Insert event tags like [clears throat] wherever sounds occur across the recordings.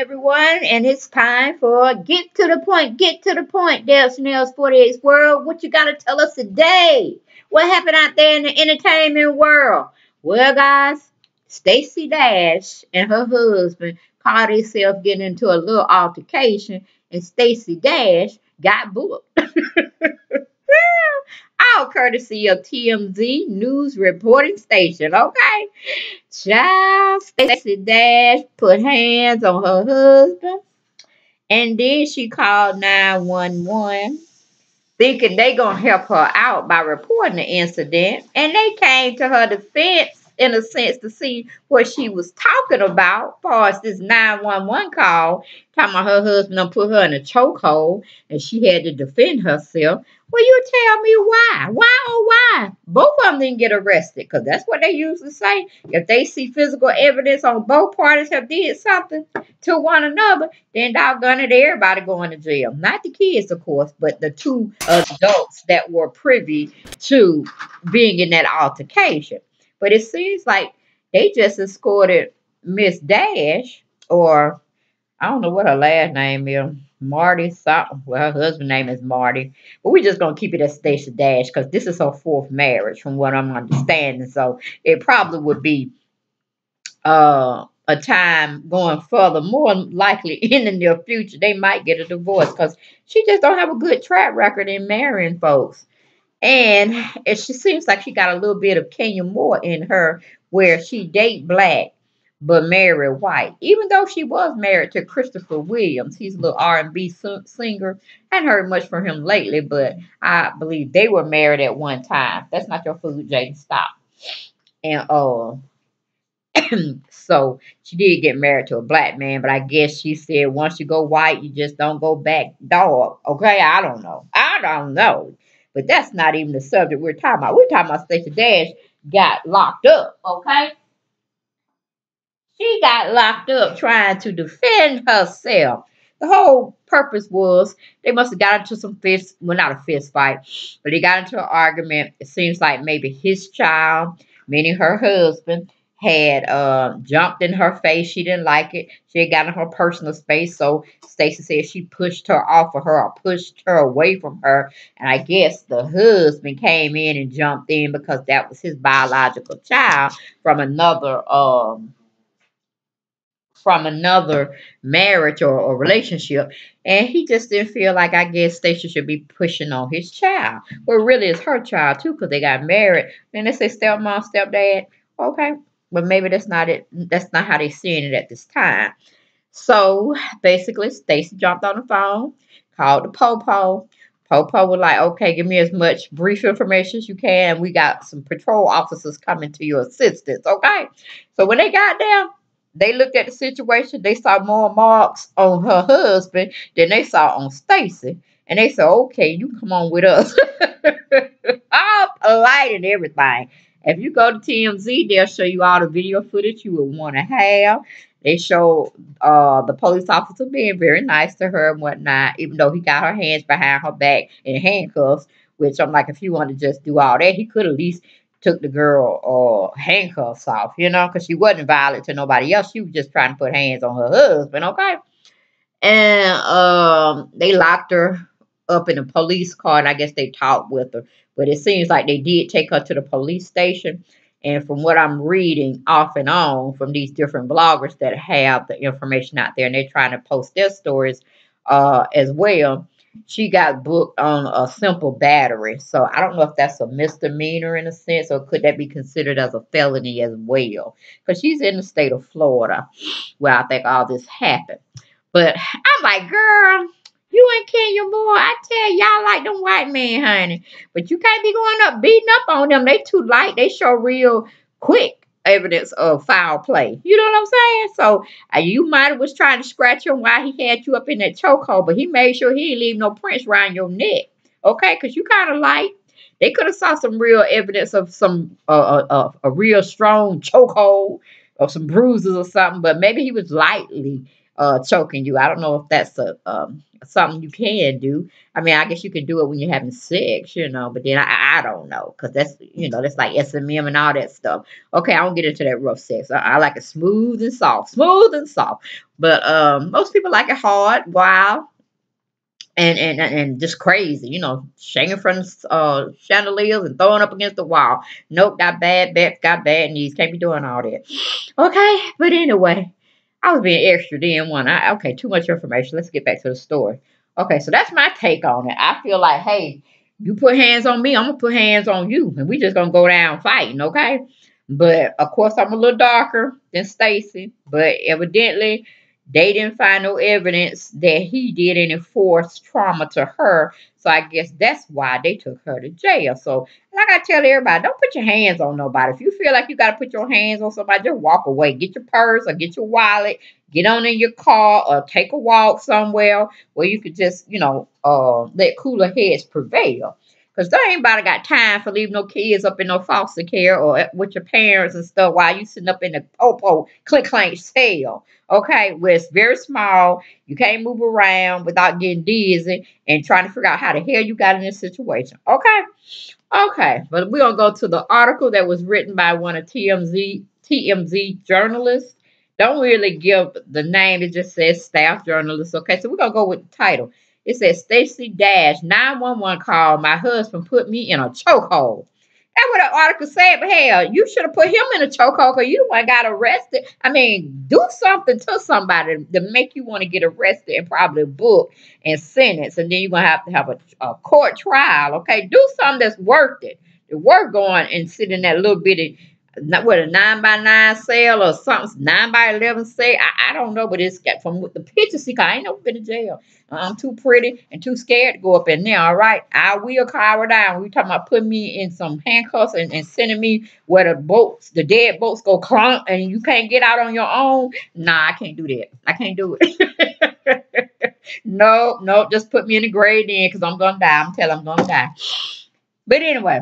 everyone, and it's time for Get to the Point, Get to the Point, DebShanel's 48 World. What you got to tell us today? What happened out there in the entertainment world? Well, guys, Stacey Dash and her husband caught themselves getting into a little altercation, and Stacey Dash got booked. [laughs] All courtesy of TMZ News Reporting Station, okay? Child Stacey Dash put hands on her husband, and then she called 911 thinking they gonna help her out by reporting the incident, and they came to her defense in a sense to see what she was talking about as far as this 911 call, talking about her husband put her in a chokehold and she had to defend herself. Well, you tell me why. Why oh why? Both of them didn't get arrested because that's what they usually say. If they see physical evidence on both parties have did something to one another, then doggone it, everybody going to jail. Not the kids, of course, but the two adults that were privy to being in that altercation. But it seems like they just escorted Miss Dash, or I don't know what her last name is. Marty something. Well, her husband's name is Marty. But we're just going to keep it as Stacey Dash because this is her fourth marriage, from what I'm understanding. So it probably would be uh, a time going further, more likely [laughs] in the near future, they might get a divorce because she just don't have a good track record in marrying folks. And it she seems like she got a little bit of Kenya Moore in her, where she date black but marry white. Even though she was married to Christopher Williams, he's a little R&B singer. Hadn't heard much from him lately, but I believe they were married at one time. That's not your food, Jaden. Stop. And uh, [clears throat] so she did get married to a black man, but I guess she said once you go white, you just don't go back dog. Okay, I don't know. I don't know. But that's not even the subject we're talking about. We're talking about Stacey Dash got locked up, okay? She got locked up trying to defend herself. The whole purpose was they must have got into some fist, well, not a fist fight, but they got into an argument. It seems like maybe his child, meaning her husband, had uh, jumped in her face. She didn't like it. She had gotten her personal space. So Stacy said she pushed her off of her or pushed her away from her. And I guess the husband came in and jumped in because that was his biological child from another um from another marriage or, or relationship. And he just didn't feel like I guess Stacey should be pushing on his child. Well, really it's her child too, because they got married. Then they say stepmom, stepdad. Okay, but maybe that's not it. That's not how they're seeing it at this time. So basically, Stacy jumped on the phone, called the Popo. Popo was like, okay, give me as much brief information as you can. We got some patrol officers coming to your assistance, okay? So when they got there, they looked at the situation. They saw more marks on her husband than they saw on Stacy. And they said, okay, you come on with us. [laughs] All polite and everything. If you go to TMZ, they'll show you all the video footage you would want to have. They show uh, the police officer being very nice to her and whatnot, even though he got her hands behind her back in handcuffs. Which I'm like, if you want to just do all that, he could at least took the girl uh, handcuffs off, you know, because she wasn't violent to nobody else. She was just trying to put hands on her husband, okay? And um, they locked her up in a police car, and I guess they talked with her. But it seems like they did take her to the police station. And from what I'm reading off and on from these different bloggers that have the information out there and they're trying to post their stories uh, as well, she got booked on a simple battery. So I don't know if that's a misdemeanor in a sense or could that be considered as a felony as well? Because she's in the state of Florida where I think all this happened. But I'm like, girl, you ain't Kenya Moore. I tell y'all like them white men, honey. But you can't be going up beating up on them. They too light. They show real quick evidence of foul play. You know what I'm saying? So uh, you might have was trying to scratch him while he had you up in that chokehold, but he made sure he didn't leave no prints around your neck. Okay, because you kind of light. They could have saw some real evidence of some uh, uh, a real strong chokehold or some bruises or something, but maybe he was lightly uh, choking you. I don't know if that's a um, something you can do. I mean, I guess you can do it when you're having sex, you know, but then I, I don't know because that's, you know, that's like SMM and all that stuff. Okay, I don't get into that rough sex. I, I, like it smooth and soft, smooth and soft. But um, most people like it hard, wild, and and and just crazy, you know, shaking from uh, chandeliers and throwing up against the wall. Nope, got bad back, got bad knees. Can't be doing all that. Okay, but anyway, I was being extra then one. I okay, too much information. Let's get back to the story. Okay, so that's my take on it. I feel like, hey, you put hands on me, I'm gonna put hands on you, and we just gonna go down fighting, okay? But of course, I'm a little darker than Stacy, but evidently they didn't find no evidence that he did any forced trauma to her. So I guess that's why they took her to jail. So I tell everybody, don't put your hands on nobody. If you feel like you got to put your hands on somebody, just walk away. Get your purse or get your wallet. Get on in your car or take a walk somewhere where you could just, you know, uh, let cooler heads prevail. Because there ain't nobody got time for leaving no kids up in no foster care or eh, with your parents and stuff while you sitting up in the popo click clank cell. Okay, where it's very small. You can't move around without getting dizzy and trying to figure out how the hell you got in this situation. Okay. Okay, but we're gonna go to the article that was written by one of TMZ TMZ journalists. Don't really give the name, it just says staff journalist. Okay, so we're gonna go with the title. It says Stacy Dash 911 call. My husband put me in a chokehold. That's what the article said. But hell, you should have put him in a chokehold because you the one got arrested. I mean, do something to somebody to make you want to get arrested and probably booked and sentenced. And then you're to have to have a, a court trial. Okay, do something that's worth it. The work going and sitting in that little bitty what a nine by nine cell or something, nine by eleven cell. I, I don't know, but it's got from the pictures. See, I ain't never been to jail. I'm too pretty and too scared to go up in there. All right, I will cower down. We talking about putting me in some handcuffs and, and sending me where the boats, the dead boats, go clunk and you can't get out on your own. Nah, I can't do that. I can't do it. [laughs] no, no, just put me in the grave then, because I'm gonna die. I'm telling I'm gonna die. But anyway.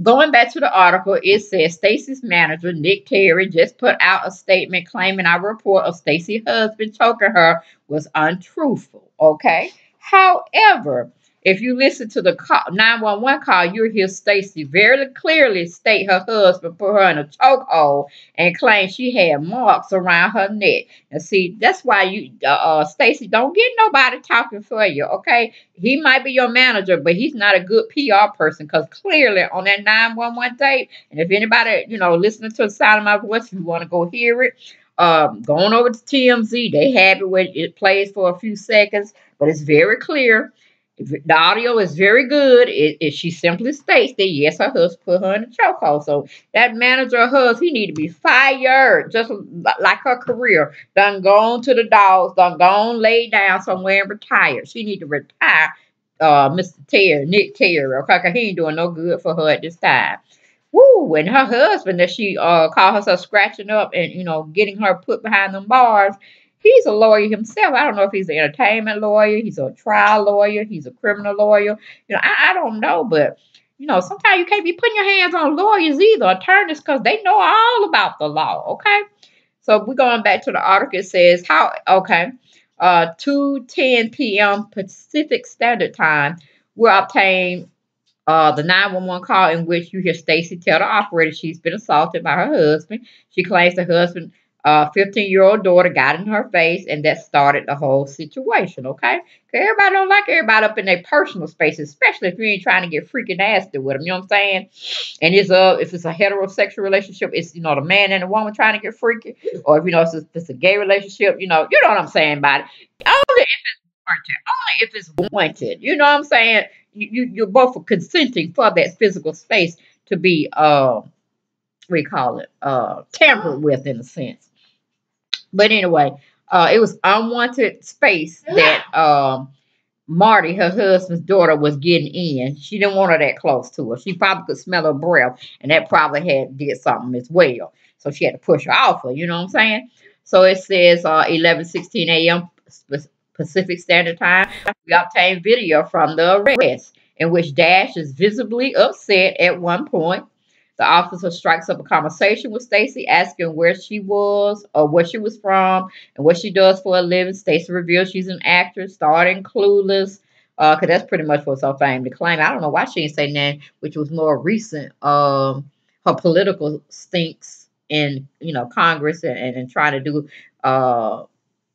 Going back to the article, it says Stacy's manager, Nick Terry, just put out a statement claiming our report of Stacy's husband choking her was untruthful. Okay. However, if you listen to the 911 call, you'll hear Stacy very clearly state her husband put her in a chokehold and claim she had marks around her neck. And see, that's why you, uh, uh Stacy, don't get nobody talking for you, okay? He might be your manager, but he's not a good PR person because clearly on that 911 tape, and if anybody, you know, listening to the sound of my voice, you want to go hear it, um, going over to TMZ, they have it where it plays for a few seconds, but it's very clear the audio is very good. It, it, she simply states that yes, her husband put her in a chokehold. So that manager of hers, he need to be fired, just like her career. Done gone to the dogs, done gone lay down somewhere and retired. She need to retire, uh, Mr. Terry, Nick Terry, okay? He ain't doing no good for her at this time. Woo! And her husband that she uh called herself scratching up and you know getting her put behind them bars He's a lawyer himself. I don't know if he's an entertainment lawyer, he's a trial lawyer, he's a criminal lawyer. You know, I, I don't know, but you know, sometimes you can't be putting your hands on lawyers either, attorneys, because they know all about the law. Okay. So we're going back to the article. It says how okay, uh 2 10 p.m. Pacific Standard Time will obtain uh, the 911 call in which you hear Stacy tell the operator she's been assaulted by her husband. She claims the husband uh, 15 year old daughter got in her face, and that started the whole situation. Okay, Because everybody don't like everybody up in their personal space, especially if you ain't trying to get freaking nasty with them. You know what I'm saying? And it's a if it's a heterosexual relationship, it's you know the man and the woman trying to get freaky, or if you know it's a, it's a gay relationship, you know you know what I'm saying about it. Only if it's wanted, only if it's wanted. You know what I'm saying? You, you you're both consenting for that physical space to be uh we call it uh tampered with in a sense. But anyway, uh, it was unwanted space that um, Marty, her husband's daughter, was getting in. She didn't want her that close to her. She probably could smell her breath, and that probably had did something as well. So she had to push her off her. You know what I'm saying? So it says uh, 11:16 a.m. Pacific Standard Time. We obtained video from the arrest in which Dash is visibly upset at one point. The officer strikes up a conversation with Stacy, asking where she was or where she was from and what she does for a living. Stacy reveals she's an actress, starring Clueless, because uh, that's pretty much what's her fame to claim. I don't know why she didn't say that, which was more recent. Um, her political stinks in you know Congress and, and, and trying to do uh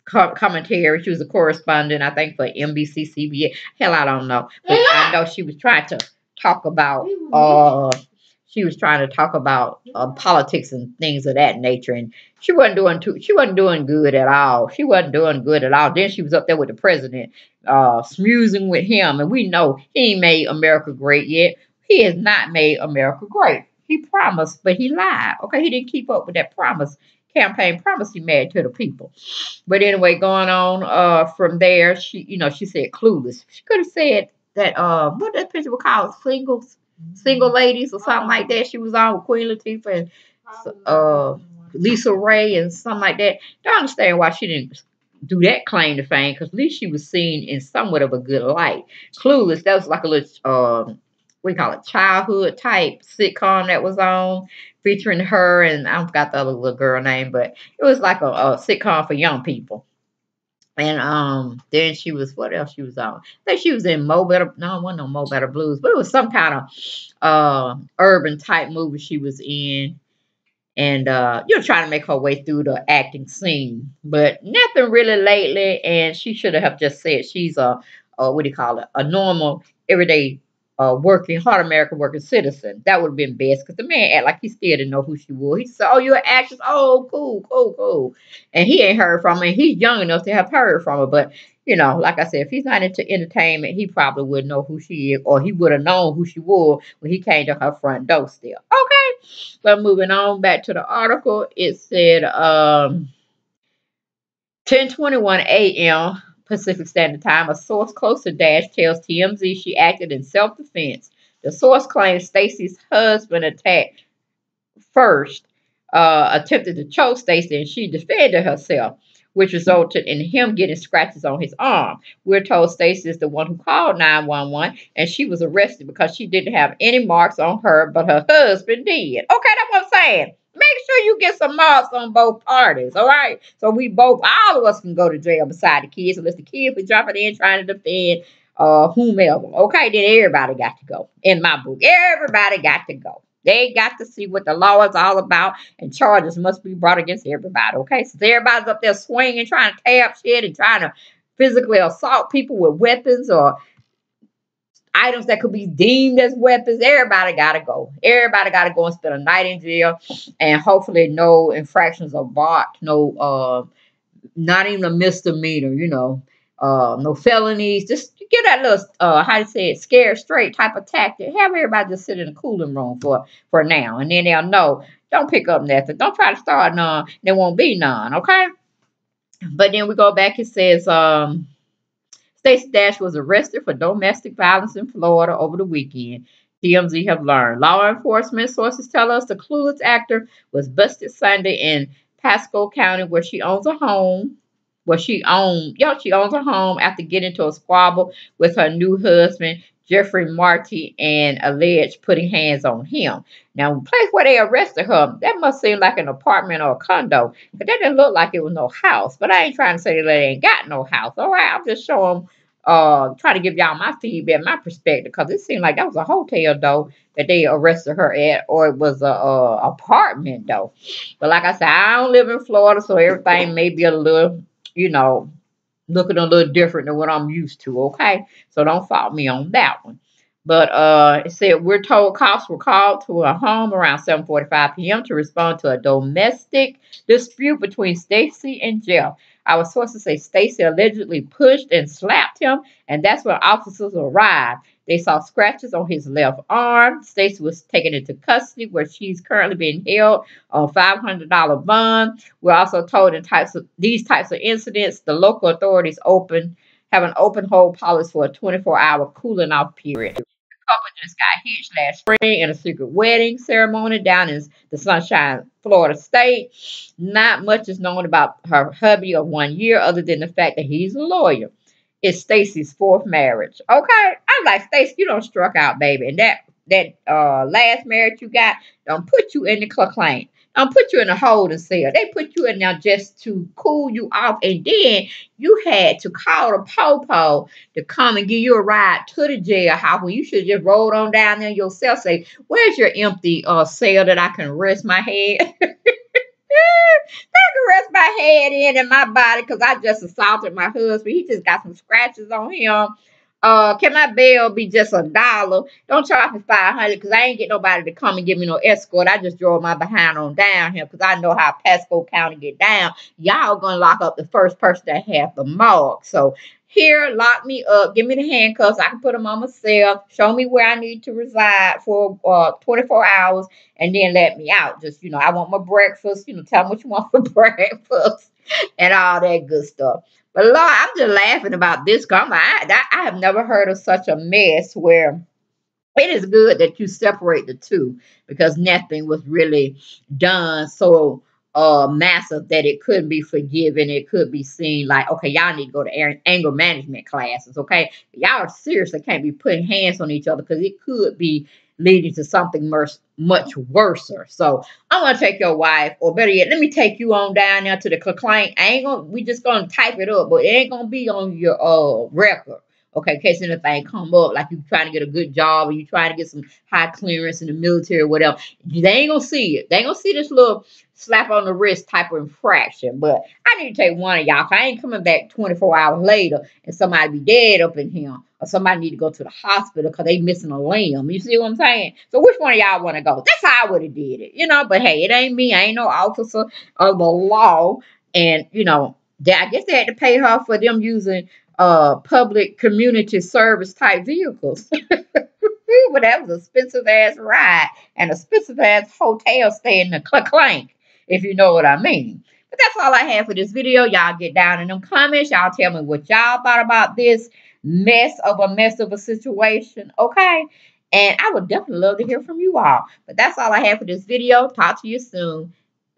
commentary. She was a correspondent, I think, for NBC, CBS. Hell, I don't know, but I know she was trying to talk about [laughs] uh she was trying to talk about uh, politics and things of that nature, and she wasn't doing too. She wasn't doing good at all. She wasn't doing good at all. Then she was up there with the president, uh, smoozing with him, and we know he ain't made America great yet. He has not made America great. He promised, but he lied. Okay, he didn't keep up with that promise campaign promise he made to the people. But anyway, going on uh, from there, she you know she said clueless. She could have said that uh, what that picture called singles single ladies or something like that. She was on with Queen Latifah and uh, LisaRaye and something like that. Don't understand why she didn't do that claim to fame because at least she was seen in somewhat of a good light. Clueless, that was like a little, um, we call it childhood type sitcom that was on featuring her and I forgot the other little girl name, but it was like a, a sitcom for young people. And um, then she was what else she was on? I think she was in Mo Better. No, it wasn't no Mo Better Blues, but it was some kind of uh urban type movie she was in. And uh, you know, trying to make her way through the acting scene, but nothing really lately. And she should have just said she's a, a what do you call it? A normal, everyday uh, working, hard American working citizen. That would have been best because the man act like he still didn't know who she was. He said, Oh, you're an actress. Oh, cool, cool, cool. And he ain't heard from her. He's young enough to have heard from her. But, you know, like I said, if he's not into entertainment, he probably wouldn't know who she is or he would have known who she was when he came to her front door still. Okay. But moving on back to the article, it said um 1021 a.m. Pacific Standard Time, a source close to Dash tells TMZ she acted in self-defense. The source claims Stacy's husband attacked first, uh, attempted to choke Stacy, and she defended herself, which resulted in him getting scratches on his arm. We're told Stacy is the one who called 911, and she was arrested because she didn't have any marks on her, but her husband did. Okay, that's what I'm saying. Make sure you get some marks on both parties, all right? So we both, all of us can go to jail beside the kids, unless the kids be jumping in trying to defend uh, whomever. Okay, then everybody got to go. In my book, everybody got to go. They got to see what the law is all about, and charges must be brought against everybody. Okay, so everybody's up there swinging, trying to tap shit, and trying to physically assault people with weapons or items that could be deemed as weapons. Everybody got to go. Everybody got to go and spend a night in jail, and hopefully no infractions are brought, no, uh, not even a misdemeanor, you know, uh, no felonies. Just get that little, uh, how to say it, scare straight type of tactic. Have everybody just sit in the cooling room for for now, and then they'll know. Don't pick up nothing. Don't try to start none. There won't be none. Okay. But then we go back. It says, um, Stacey Dash was arrested for domestic violence in Florida over the weekend. TMZ have learned. Law enforcement sources tell us the clueless actor was busted Sunday in Pasco County, where she owns a home. Where she owned, yeah, she owns a home after getting into a squabble with her new husband, Jeffrey Marty, and alleged putting hands on him. Now, the place where they arrested her, that must seem like an apartment or a condo, but that didn't look like it was no house. But I ain't trying to say that they ain't got no house. All right, I'm just showing, uh, trying to give y'all my feedback, my perspective, because it seemed like that was a hotel though that they arrested her at, or it was a, a apartment though. But like I said, I don't live in Florida, so everything may be a little, you know, looking a little different than what I'm used to. Okay, so don't fault me on that one. But uh, it said we're told cops were called to a home around 7:45 p.m. to respond to a domestic dispute between Stacy and Jeff. Our sources say Stacy allegedly pushed and slapped him, and that's when officers arrived. They saw scratches on his left arm. Stacy was taken into custody where she's currently being held on $500 bond. We're also told in types of these types of incidents, the local authorities open have an open hold policy for a 24-hour cooling off period. The couple just got hitched last spring in a secret wedding ceremony down in the Sunshine, Florida State. Not much is known about her hubby of one year other than the fact that he's a lawyer is Stacy's fourth marriage. Okay? I'm like, Stacy, you don't struck out, baby. And that that uh last marriage you got don't put you in the complaint. Don't put you in a holding cell. They put you in there just to cool you off. And then you had to call the popo to come and give you a ride to the jailhouse when you should just roll on down there yourself. Say, where's your empty uh cell that I can rest my head? [laughs] I can rest my head in my body because I just assaulted my husband. He just got some scratches on him. Uh, can my bail be just a dollar? Don't charge me five hundred because I ain't get nobody to come and give me no escort. I just drove my behind on down here because I know how Pasco County get down. Y'all gonna lock up the first person that have the mug. So here, lock me up, give me the handcuffs. I can put them on myself. Show me where I need to reside for uh 24 hours, and then let me out. Just you know, I want my breakfast. You know, tell me what you want [laughs] for breakfast and all that good stuff. But Lord, I'm just laughing about this. Cause I, I have never heard of such a mess where it is good that you separate the two because nothing was really done so uh massive that it could be forgiven. It could be seen like, okay, y'all need to go to anger management classes. Okay, y'all seriously can't be putting hands on each other because it could be leading to something much much worse. So I'm gonna take your wife, or better yet, let me take you on down there to the complaint. I ain't gonna we just gonna type it up, but it ain't gonna be on your uh record. Okay, in case anything come up, like you trying to get a good job or you trying to get some high clearance in the military or whatever, they ain't gonna see it. They ain't gonna see this little slap on the wrist type of infraction. But I need to take one of y'all. I ain't coming back 24 hours later and somebody be dead up in here or somebody need to go to the hospital because they missing a limb. You see what I'm saying? So which one of y'all want to go? That's how I would have did it, you know. But hey, it ain't me. I ain't no officer of the law, and you know, I guess they had to pay her for them using uh public community service type vehicles. but that was a expensive ass ride and a expensive ass hotel stay in the clank, if you know what I mean. But that's all I have for this video. Y'all get down in them comments. Y'all tell me what y'all thought about this mess of a mess of a situation. Okay. And I would definitely love to hear from you all. But that's all I have for this video. Talk to you soon.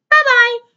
Bye-bye.